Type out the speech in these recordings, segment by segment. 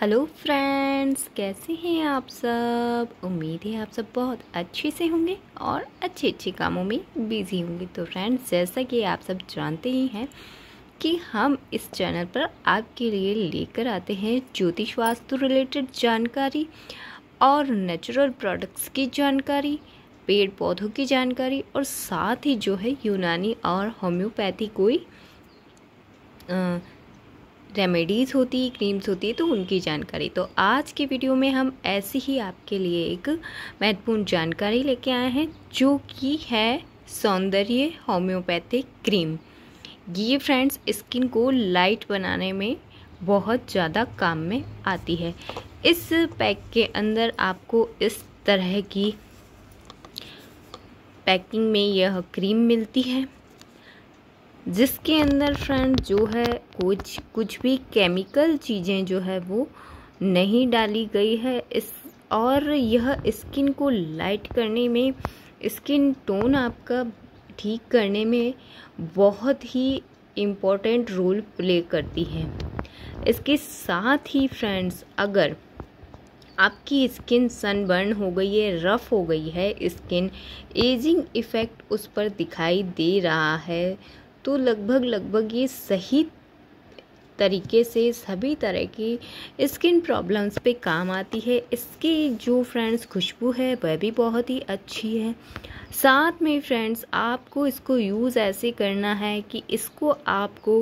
Hello friends कैसे हैं आप सब? उम्मीद है आप सब बहुत अच्छे से होंगे और अच्छे अच्छे कामों में बिज़ी होंगे। तो फ्रेंड्स जैसा कि आप सब जानते ही हैं कि हम इस चैनल पर आपके लिए लेकर आते हैं ज्योतिष वास्तु रिलेटेड जानकारी और नेचुरल प्रोडक्ट्स की जानकारी पेड़ पौधों की जानकारी और साथ ही जो है यूनानी और होम्योपैथी कोई आ, रेमेडीज़ होती क्रीम्स होती है तो उनकी जानकारी। तो आज की वीडियो में हम ऐसी ही आपके लिए एक महत्वपूर्ण जानकारी लेके आए हैं, जो कि है सौंदर्य होम्योपैथिक क्रीम ये फ्रेंड्स स्किन को लाइट बनाने में बहुत ज़्यादा काम में आती है। इस पैक के अंदर आपको इस तरह की पैकिंग में यह क्रीम मिलती है। जिसके अंदर फ्रेंड जो है, कुछ कुछ भी केमिकल चीज़ें जो है, वो नहीं डाली गई है। इस, और यह स्किन को लाइट करने में स्किन टोन आपका ठीक करने में बहुत ही इम्पोर्टेंट रोल प्ले करती है। इसके साथ ही फ्रेंड्स अगर आपकी स्किन सनबर्न हो गई है रफ़ हो गई है स्किन एजिंग इफ़ेक्ट उस पर दिखाई दे रहा है तो लगभग लगभग ये सही तरीके से सभी तरह की स्किन प्रॉब्लम्स पे काम आती है। इसके जो फ्रेंड्स खुशबू है, वह भी बहुत ही अच्छी है। साथ में फ्रेंड्स आपको इसको यूज़ ऐसे करना है कि इसको आपको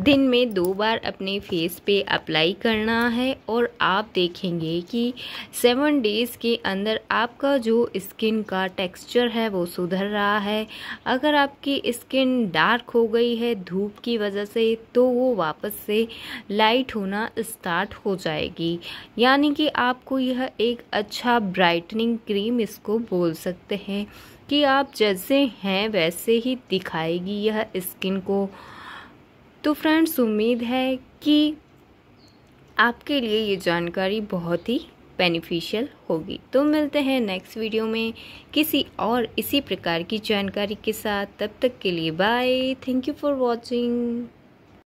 दिन में दो बार अपने फेस पे अप्लाई करना है और आप देखेंगे कि सेवन डेज़ के अंदर आपका जो स्किन का टेक्सचर है वो सुधर रहा है। अगर आपकी स्किन डार्क हो गई है धूप की वजह से तो वो वापस से लाइट होना स्टार्ट हो जाएगी। यानी कि आपको यह एक अच्छा ब्राइटनिंग क्रीम इसको बोल सकते हैं कि आप जैसे हैं, वैसे ही दिखाएगी यह स्किन को। तो फ्रेंड्स, उम्मीद है कि आपके लिए ये जानकारी बहुत ही बेनिफिशियल होगी। तो मिलते हैं नेक्स्ट वीडियो में किसी और इसी प्रकार की जानकारी के साथ। तब तक के लिए bye thank you for watching